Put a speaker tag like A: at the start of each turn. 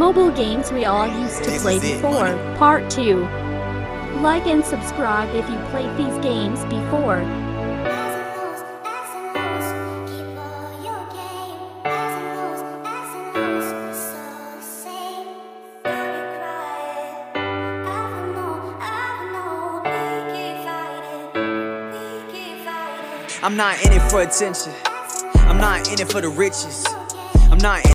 A: Mobile games we all used to
B: This
A: play
B: before, it,
A: before. Part 2. Like and subscribe if you played these games before.
B: I'm not in it for attention. I'm not in it for the riches. I'm not in